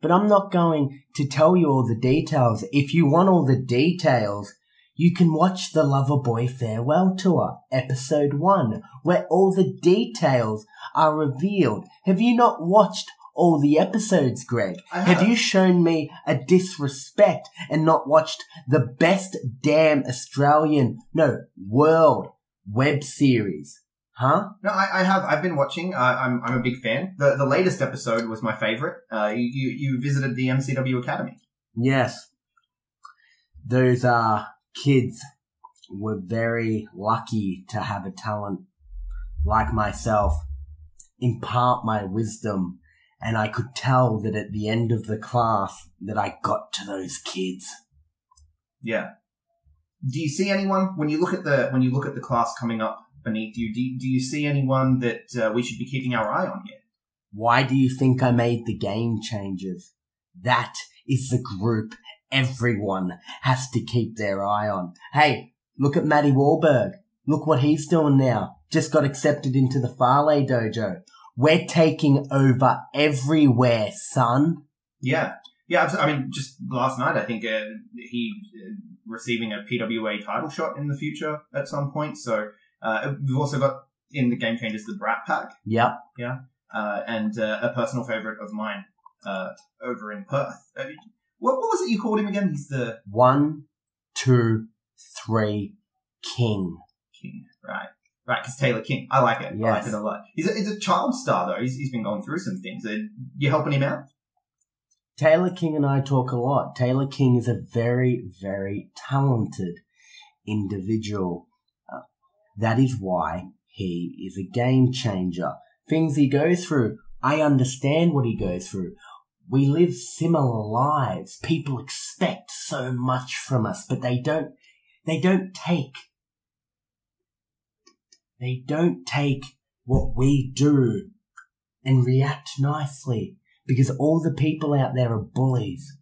[SPEAKER 8] But I'm not going to tell you all the details. If you want all the details, you can watch the Loverboy Farewell Tour, episode 1, where all the details are revealed. Have you not watched all the episodes, Greg? Have.
[SPEAKER 1] have.
[SPEAKER 8] you shown me a disrespect and not watched the best damn Australian, no, world web series? Huh?
[SPEAKER 1] No, I, I have. I've been watching. Uh, I'm, I'm a big fan. The the latest episode was my favorite. Uh, you, you you visited the MCW Academy.
[SPEAKER 8] Yes. Those uh kids were very lucky to have a talent like myself impart my wisdom and I could tell that at the end of the class that I got to those kids.
[SPEAKER 1] Yeah. Do you see anyone when you look at the when you look at the class coming up beneath you? Do, do you see anyone that uh, we should be keeping our eye on here?
[SPEAKER 8] Why do you think I made the game changers? That is the group everyone has to keep their eye on. Hey, look at Matty Wahlberg. Look what he's doing now. Just got accepted into the Fale dojo. We're taking over everywhere, son.
[SPEAKER 1] Yeah. Yeah, I mean, just last night, I think uh, he uh, receiving a PWA title shot in the future at some point. So uh, we've also got in the Game Changers the Brat Pack.
[SPEAKER 8] Yeah,
[SPEAKER 1] uh, and uh, a personal favorite of mine uh, over in Perth. Uh, what, what was it you called him again? He's the
[SPEAKER 8] One, two, three, king.
[SPEAKER 1] king, right? Right, because Taylor King. I like it. I like it a lot. He's a, he's a child star though. He's, he's been going through some things. Uh, you helping him out?
[SPEAKER 8] Taylor King and I talk a lot. Taylor King is a very, very talented individual. That is why he is a game changer. Things he goes through, I understand what he goes through. We live similar lives. People expect so much from us, but they don't, they don't take, they don't take what we do and react nicely because all the people out there are bullies.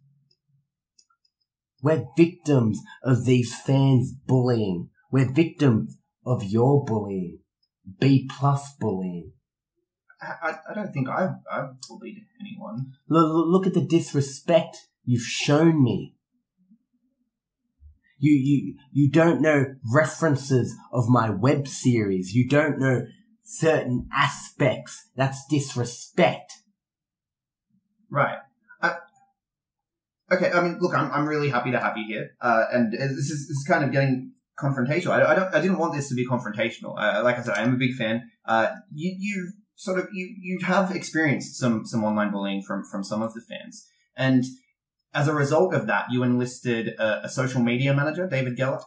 [SPEAKER 8] We're victims of these fans bullying. We're victims of your bullying. B plus bullying.
[SPEAKER 1] I, I don't think I've, I've bullied anyone.
[SPEAKER 8] Look, look at the disrespect you've shown me. You, you, you don't know references of my web series. You don't know certain aspects. That's disrespect.
[SPEAKER 1] Right. Uh, okay, I mean, look, I'm, I'm really happy to have you here. Uh, and this is, this is kind of getting confrontational. I, I don't, I didn't want this to be confrontational. Uh, like I said, I am a big fan. Uh, you, you sort of, you, you have experienced some, some online bullying from, from some of the fans. And as a result of that, you enlisted a, a social media manager, David Geller.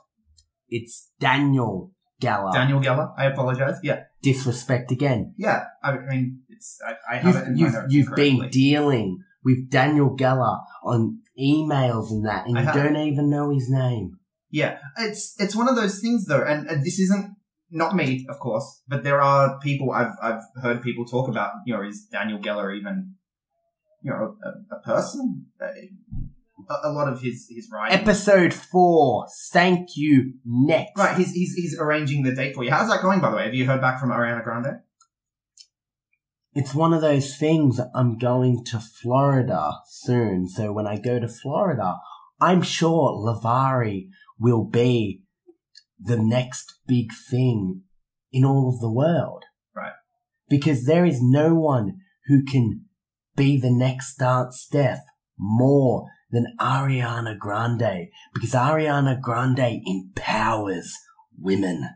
[SPEAKER 8] It's Daniel Geller.
[SPEAKER 1] Daniel Geller. I apologize. Yeah.
[SPEAKER 8] Disrespect again.
[SPEAKER 1] Yeah. I mean, it's, I, I have it in
[SPEAKER 8] You've,
[SPEAKER 1] my
[SPEAKER 8] you've, you've been dealing with Daniel Geller on emails and that, and
[SPEAKER 1] I
[SPEAKER 8] you
[SPEAKER 1] have.
[SPEAKER 8] don't even know his name.
[SPEAKER 1] Yeah, it's it's one of those things though, and, and this isn't not me, of course, but there are people I've I've heard people talk about. You know, is Daniel Geller even you know a, a person? A, a lot of his his writing.
[SPEAKER 8] Episode four. Thank you. Next.
[SPEAKER 1] Right, he's, he's he's arranging the date for you. How's that going, by the way? Have you heard back from Ariana Grande?
[SPEAKER 8] It's one of those things. I'm going to Florida soon, so when I go to Florida, I'm sure Lavari will be the next big thing in all of the world.
[SPEAKER 1] Right.
[SPEAKER 8] Because there is no one who can be the next dance Steph more than Ariana Grande. Because Ariana Grande empowers women.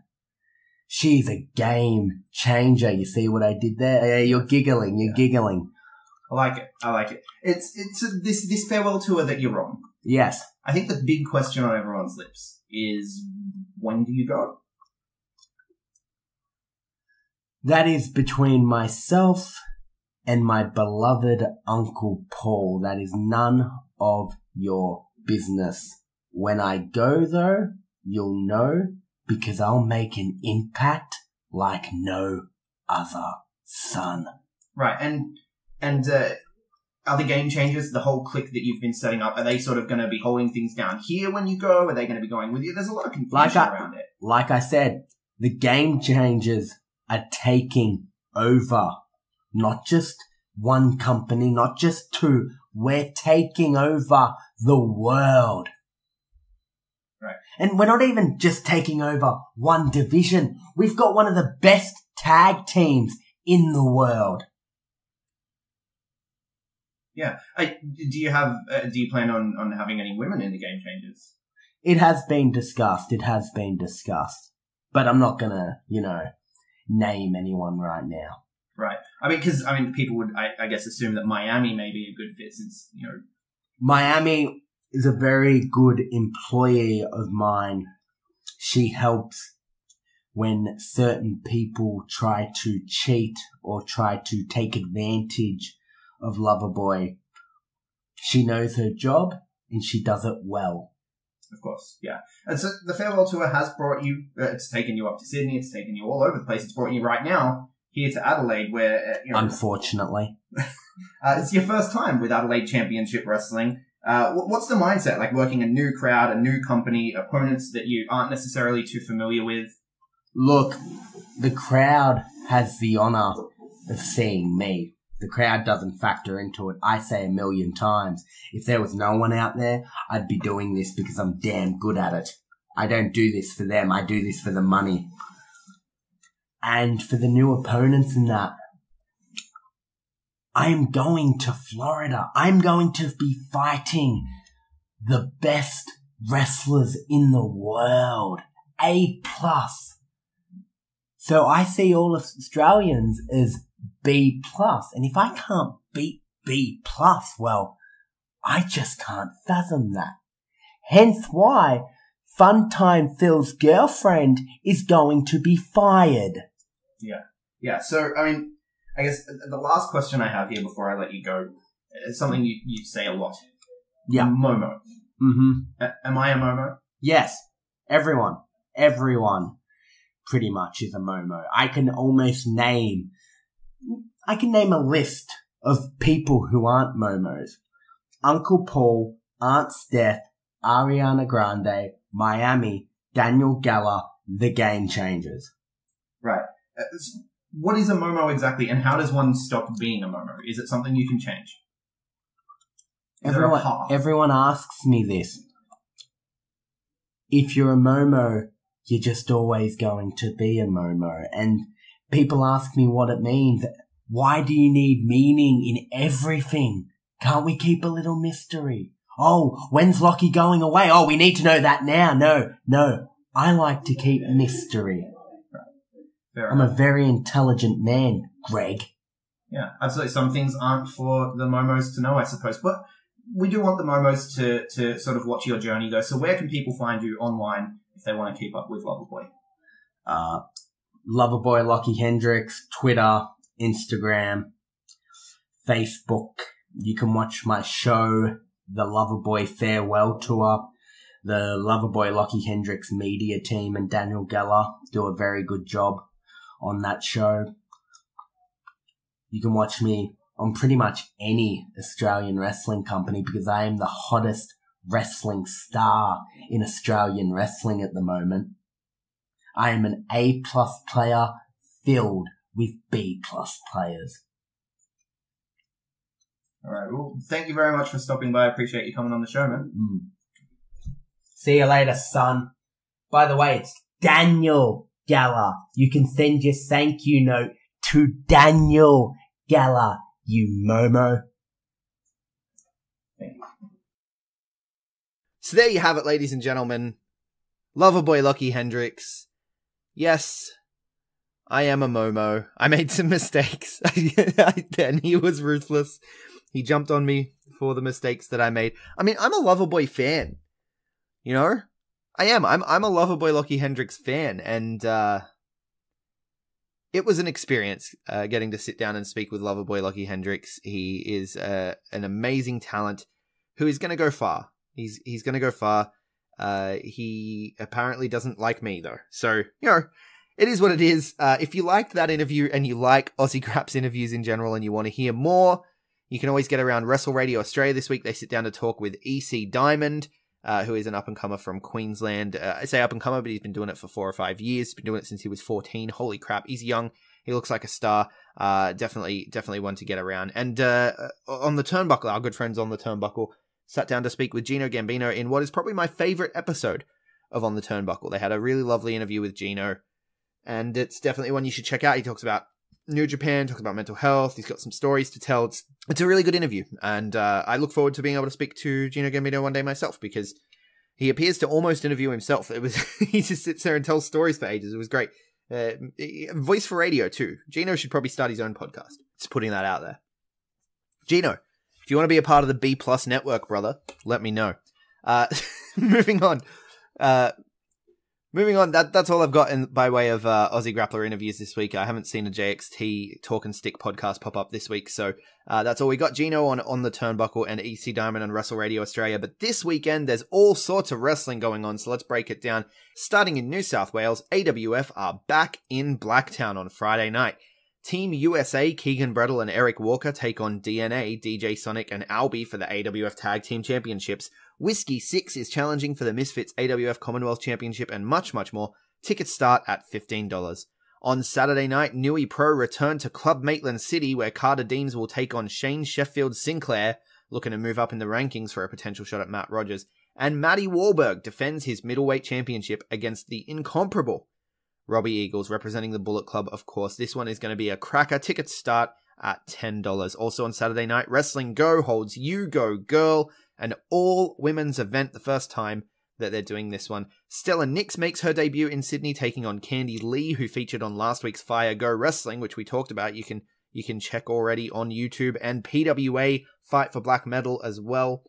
[SPEAKER 8] She's a game changer. You see what I did there? Yeah, You're giggling. You're giggling.
[SPEAKER 1] I like it. I like it. It's it's a, this this farewell tour that you're on.
[SPEAKER 8] Yes.
[SPEAKER 1] I think the big question on everyone's lips is when do you go?
[SPEAKER 8] That is between myself and my beloved Uncle Paul. That is none of your business. When I go though, you'll know because I'll make an impact like no other son.
[SPEAKER 1] Right, and and uh, are the game changers, the whole clique that you've been setting up, are they sort of going to be holding things down here when you go? Are they going to be going with you? There's a lot of confusion
[SPEAKER 8] Like I-
[SPEAKER 1] around it.
[SPEAKER 8] Like I said, the game changers are taking over. Not just one company, not just two. We're taking over the world.
[SPEAKER 1] Right.
[SPEAKER 8] And we're not even just taking over one division. We've got one of the best tag teams in the world.
[SPEAKER 1] Yeah. I, do you have? Uh, do you plan on on having any women in the game changers?
[SPEAKER 8] It has been discussed. It has been discussed. But I'm not gonna, you know, name anyone right now.
[SPEAKER 1] Right. I mean, because I mean, people would, I, I guess, assume that Miami may be a good fit since you know.
[SPEAKER 8] Miami is a very good employee of mine. She helps when certain people try to cheat or try to take advantage of Loverboy. She knows her job and she does it well.
[SPEAKER 1] Of course, yeah. And so the farewell tour has brought you. Uh, it's taken you up to Sydney. It's taken you all over the place. It's brought you right now here to Adelaide, where uh, you know
[SPEAKER 8] Unfortunately.
[SPEAKER 1] uh, it's your first time with Adelaide Championship Wrestling. Uh, what's the mindset like working a new crowd, a new company, opponents that you aren't necessarily too familiar with?
[SPEAKER 8] Look, the crowd has the honor of seeing me. The crowd doesn't factor into it. I say a million times. If there was no one out there, I'd be doing this because I'm damn good at it. I don't do this for them. I do this for the money. And for the new opponents and that, I am going to Florida. I'm going to be fighting the best wrestlers in the world. A plus. So I see all Australians as B plus, and if I can't beat B plus, well, I just can't fathom that. Hence why Funtime Phil's girlfriend is going to be fired.
[SPEAKER 1] Yeah. Yeah. So I mean, I guess the last question I have here before I let you go is something you, you say a lot.
[SPEAKER 8] Yeah.
[SPEAKER 1] Momo.
[SPEAKER 8] Mm-hmm.
[SPEAKER 1] A- am I a Momo?
[SPEAKER 8] Yes, everyone, everyone, pretty much is a Momo. I can almost name, I can name a list of people who aren't Momos. Uncle Paul, Aunt Steph, Ariana Grande, Miami, Daniel Geller, The Game Changers.
[SPEAKER 1] Right. Uh, What is a Momo exactly, and how does one stop being a Momo? Is it something you can change? Is
[SPEAKER 8] Everyone, everyone asks me this. If you're a Momo, you're just always going to be a Momo. And people ask me what it means. Why do you need meaning in everything? Can't we keep a little mystery? Oh, when's Lochy going away? Oh, we need to know that now. No, no. I like to keep mystery.
[SPEAKER 1] Fair
[SPEAKER 8] I'm a very intelligent man, Greg.
[SPEAKER 1] Yeah, absolutely. Some things aren't for the Momos to know, I suppose, but we do want the Momos to, to sort of watch your journey go. So where can people find you online if they want to keep up with Loverboy?
[SPEAKER 8] uh, Loverboy Lochy Hendricks, Twitter, Instagram, Facebook. You can watch my show, The Loverboy Farewell Tour. The Loverboy Lochy Hendricks media team and Daniel Geller do a very good job on that show. You can watch me on pretty much any Australian wrestling company because I am the hottest wrestling star in Australian wrestling at the moment. I am an A plus player filled with B plus players.
[SPEAKER 1] All right. Well, thank you very much for stopping by. I appreciate you coming on the show, man.
[SPEAKER 8] Mm. See you later, son. By the way, it's Daniel Gala. You can send your thank you note to Daniel Gala, you Momo.
[SPEAKER 1] So there you have it, ladies and gentlemen. Loverboy Lochy Hendricks. Yes, I am a Momo. I made some mistakes. and he was ruthless. He jumped on me for the mistakes that I made. I mean, I'm a Loverboy fan. You know? I am. I'm I'm a Loverboy Lochy Hendricks fan, and uh it was an experience uh, getting to sit down and speak with Loverboy Lochy Hendricks. He is uh, an amazing talent who is going to go far. He's he's going to go far. Uh, he apparently doesn't like me though, so you know it is what it is. Uh, if you liked that interview and you like Aussie Grapps interviews in general, and you want to hear more, you can always get around Wrestle Radio Australia this week. They sit down to talk with EC Diamond. Uh, who is an up and comer from Queensland? Uh, I say up and comer, but he's been doing it for four or five years. He's been doing it since he was 14. Holy crap, he's young. He looks like a star. Uh, definitely, definitely one to get around. And uh, on the turnbuckle, our good friends on the turnbuckle sat down to speak with Gino Gambino in what is probably my favorite episode of On the Turnbuckle. They had a really lovely interview with Gino, and it's definitely one you should check out. He talks about New Japan, talks about mental health. He's got some stories to tell. It's, it's a really good interview, and uh, I look forward to being able to speak to Gino Gambino one day myself because he appears to almost interview himself. It was he just sits there and tells stories for ages. It was great. Uh, voice for radio too. Gino should probably start his own podcast. Just putting that out there. Gino, if you want to be a part of the B Plus network, brother, let me know. Uh, moving on. Uh, moving on. That that's all I've got in, by way of uh, Aussie Grappler interviews this week. I haven't seen a JXT Talk and Stick podcast pop up this week, so uh, that's all we got. Gino on on the turnbuckle and EC Diamond on Wrestle Radio Australia. But this weekend there's all sorts of wrestling going on, so let's break it down. Starting in New South Wales, AWF are back in Blacktown on Friday night. Team USA, Keegan Brettle and Eric Walker take on DNA, DJ Sonic and Albie for the AWF Tag Team Championships. Whiskey 6 is challenging for the Misfits AWF Commonwealth Championship and much, much more. Tickets start at $15. On Saturday night, Newy Pro return to Club Maitland City where Carter Deems will take on Shane Sheffield Sinclair, looking to move up in the rankings for a potential shot at Matt Rogers. And Matty Wahlberg defends his middleweight championship against the incomparable Robbie Eagles, representing the Bullet Club, of course. This one is going to be a cracker. Tickets start at $10. Also on Saturday night, Wrestling Go holds You Go Girl, an all women's event, the first time that they're doing this one. Stella Nix makes her debut in Sydney, taking on Candy Lee, who featured on last week's Fire Go Wrestling, which we talked about. You can you can check already on YouTube and PWA Fight for Black Metal as well.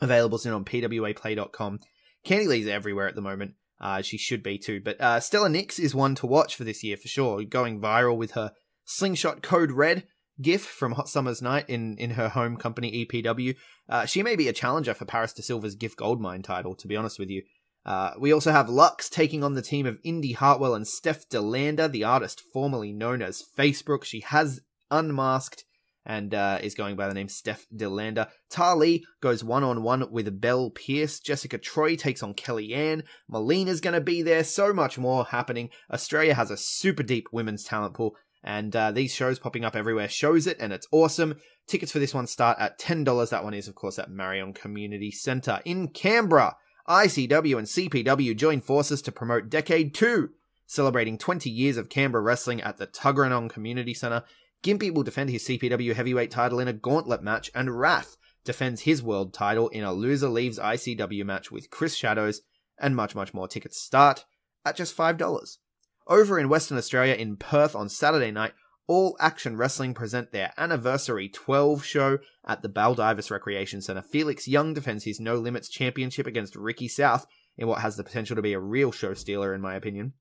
[SPEAKER 1] Available soon on pwaplay.com. Candy Lee's everywhere at the moment. Uh, she should be too. But uh, Stella Nix is one to watch for this year for sure, going viral with her Slingshot Code Red gif from Hot Summer's Night in, in her home company EPW. Uh, she may be a challenger for Paris de Silva's GIF Goldmine title, to be honest with you. Uh, we also have Lux taking on the team of Indy Hartwell and Steph De Lander, the artist formerly known as Facebook. She has unmasked and uh, is going by the name Steph De Lander. Tali goes one on one with Belle Pierce. Jessica Troy takes on Kellyanne. Melina's going to be there. So much more happening. Australia has a super deep women's talent pool, and uh, these shows popping up everywhere shows it, and it's awesome. Tickets for this one start at $10. That one is, of course, at Marion Community Centre in Canberra. ICW and CPW join forces to promote Decade 2, celebrating 20 years of Canberra wrestling at the Tuggeranong Community Centre. Gimpy will defend his CPW heavyweight title in a gauntlet match, and Wrath defends his world title in a loser leaves ICW match with Chris Shadows, and much, much more. Tickets start at just $5. Over in Western Australia in Perth on Saturday night, All Action Wrestling present their anniversary 12 show at the Baldivis Recreation Centre. Felix Young defends his No Limits Championship against Ricky South in what has the potential to be a real show stealer, in my opinion.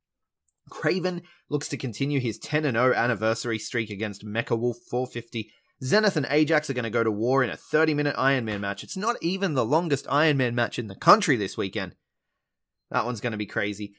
[SPEAKER 1] Craven looks to continue his 10 0 anniversary streak against Mecha Wolf 450. Zenith and Ajax are going to go to war in a 30 minute Iron Man match. It's not even the longest Iron Man match in the country this weekend. That one's going to be crazy.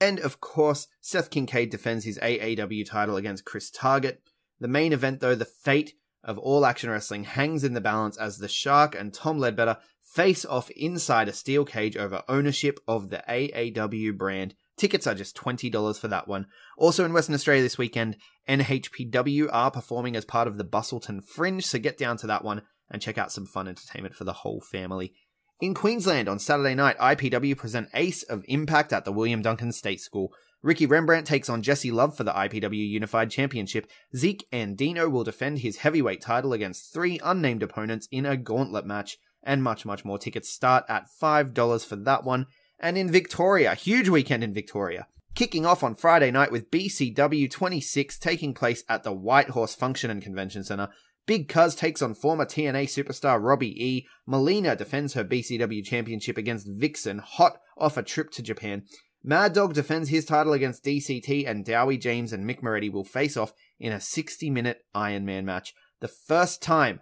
[SPEAKER 1] And of course, Seth Kincaid defends his AAW title against Chris Target. The main event, though, the fate of All Action Wrestling hangs in the balance as the Shark and Tom Ledbetter face off inside a steel cage over ownership of the AAW brand. Tickets are just $20 for that one. Also in Western Australia this weekend, NHPW are performing as part of the Busselton Fringe, so get down to that one and check out some fun entertainment for the whole family. In Queensland on Saturday night, IPW present Ace of Impact at the William Duncan State School. Ricky Rembrandt takes on Jesse Love for the IPW Unified Championship. Zeke Andino will defend his heavyweight title against three unnamed opponents in a gauntlet match, and much, much more. Tickets start at $5 for that one. And in Victoria, huge weekend in Victoria. Kicking off on Friday night with BCW 26 taking place at the Whitehorse Function and Convention Centre. Big Cuz takes on former TNA superstar Robbie E. Melina defends her BCW championship against Vixen, hot off a trip to Japan. Mad Dog defends his title against DCT, and Dowie James and Mick Moretti will face off in a 60 minute Iron Man match. The first time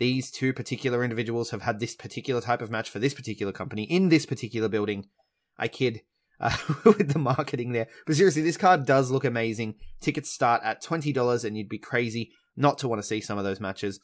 [SPEAKER 1] these two particular individuals have had this particular type of match for this particular company in this particular building. I kid uh, with the marketing there. But seriously, this card does look amazing. Tickets start at $20, and you'd be crazy not to want to see some of those matches.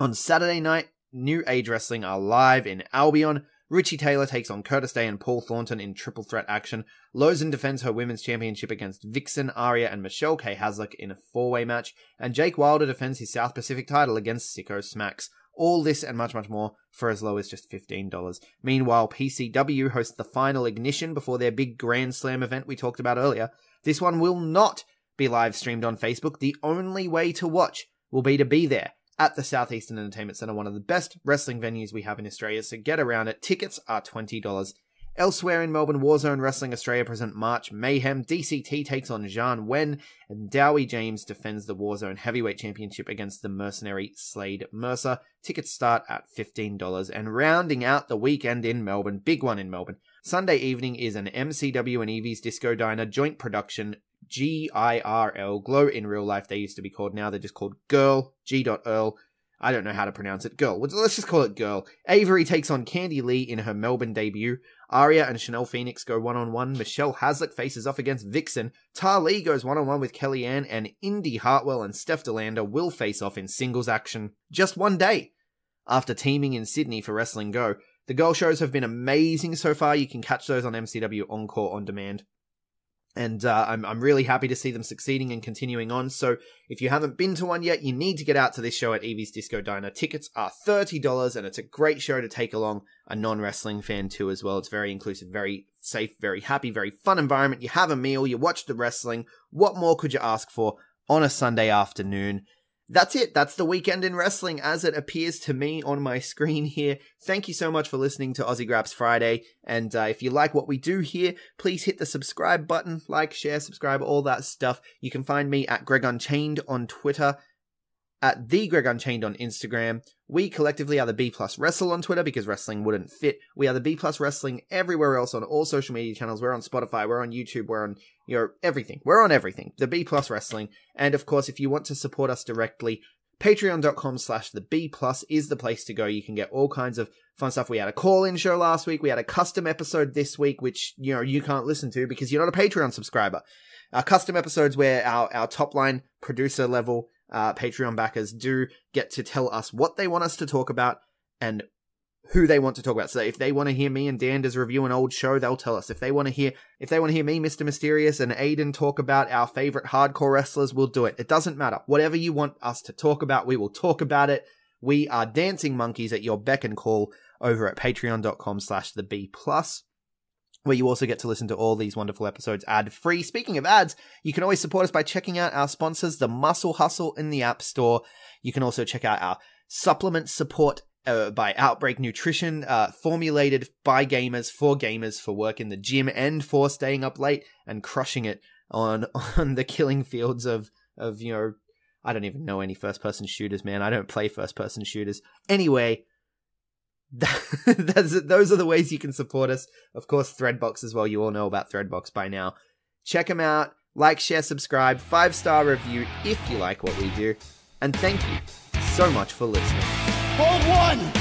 [SPEAKER 1] On Saturday night, New Age Wrestling are live in Albion. Richie Taylor takes on Curtis Day and Paul Thornton in triple threat action. Lozen defends her women's championship against Vixen, Aria, and Michelle K. Haslick in a four way match. And Jake Wilder defends his South Pacific title against Sicko Smacks. All this and much, much more for as low as just $15. Meanwhile, PCW hosts the final ignition before their big Grand Slam event we talked about earlier. This one will not be live streamed on Facebook. The only way to watch will be to be there at the Southeastern Entertainment Centre, one of the best wrestling venues we have in Australia, so get around it. Tickets are $20. Elsewhere in Melbourne, Warzone Wrestling Australia present March Mayhem. DCT takes on Jean Wen, and Dowie James defends the Warzone Heavyweight Championship against the mercenary Slade Mercer. Tickets start at $15. And rounding out the weekend in Melbourne, big one in Melbourne, Sunday evening is an MCW and Evie's Disco Diner joint production G-I-R-L, Glow in real life they used to be called, now they're just called Girl, G.Earl. I don't know how to pronounce it. Girl. Let's just call it Girl. Avery takes on Candy Lee in her Melbourne debut. Aria and Chanel Phoenix go one on one. Michelle Haslick faces off against Vixen. Lee goes one on one with Kellyanne, and Indy Hartwell and Steph De Lander will face off in singles action just one day after teaming in Sydney for Wrestling Go. The girl shows have been amazing so far. You can catch those on MCW Encore on demand and uh, I'm I'm really happy to see them succeeding and continuing on. So if you haven't been to one yet, you need to get out to this show at Evie's Disco Diner. Tickets are thirty dollars, and it's a great show to take along a non wrestling fan to as well. It's very inclusive, very safe, very happy, very fun environment. You have a meal, you watch the wrestling. What more could you ask for on a Sunday afternoon? That's it. That's the weekend in wrestling as it appears to me on my screen here. Thank you so much for listening to Aussie Grapps Friday. And uh, if you like what we do here, please hit the subscribe button, like, share, subscribe, all that stuff. You can find me at Greg Unchained on Twitter at the Greg Unchained on Instagram. We collectively are the B Plus Wrestle on Twitter because wrestling wouldn't fit. We are the B Plus Wrestling everywhere else on all social media channels. We're on Spotify, we're on YouTube, we're on your everything. We're on everything. The B Plus Wrestling. And of course, if you want to support us directly, patreon.com slash the B plus is the place to go. You can get all kinds of fun stuff. We had a call-in show last week. We had a custom episode this week, which, you know, you can't listen to because you're not a Patreon subscriber. Our custom episodes where our, our top line producer level uh, Patreon backers do get to tell us what they want us to talk about and who they want to talk about. So if they want to hear me and Danders review an old show, they'll tell us. If they want to hear if they want to hear me, Mr. Mysterious, and Aiden talk about our favorite hardcore wrestlers, we'll do it. It doesn't matter. Whatever you want us to talk about, we will talk about it. We are dancing monkeys at your beck and call over at patreon.com slash the B plus where you also get to listen to all these wonderful episodes ad free. Speaking of ads, you can always support us by checking out our sponsors, the Muscle Hustle in the App Store. You can also check out our supplement support uh, by Outbreak Nutrition, uh, formulated by gamers for gamers for work in the gym and for staying up late and crushing it on on the killing fields of of you know I don't even know any first person shooters, man. I don't play first person shooters. Anyway, that's, those are the ways you can support us. Of course, Threadbox as well. You all know about Threadbox by now. Check them out. Like, share, subscribe, five star review if you like what we do. And thank you so much for listening.
[SPEAKER 3] Hold one.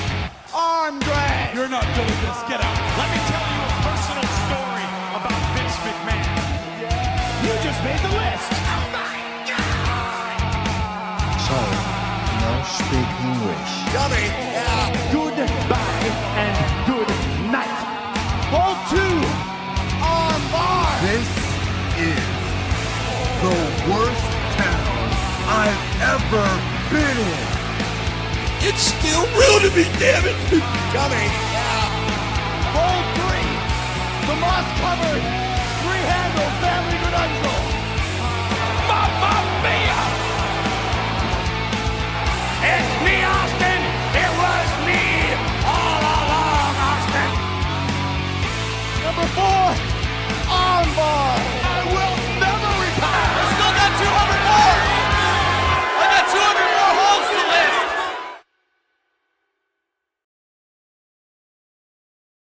[SPEAKER 3] Arm drag.
[SPEAKER 4] You're not doing this. Get out. Let me tell you a personal story about Vince McMahon.
[SPEAKER 3] You just made the list. Oh my god!
[SPEAKER 2] So, no speak English.
[SPEAKER 3] Dummy. Goodbye Hold two. Arm bar.
[SPEAKER 6] This is the worst town I've ever been in.
[SPEAKER 3] It's still real to me, damn it. Dummy. Hold three. The moss covered Dunbar.